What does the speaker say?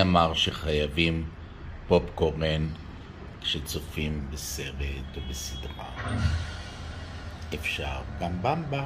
אמר שחייבים פופקורן כשצופים בסרט או בסדרה? אפשר גם במבה.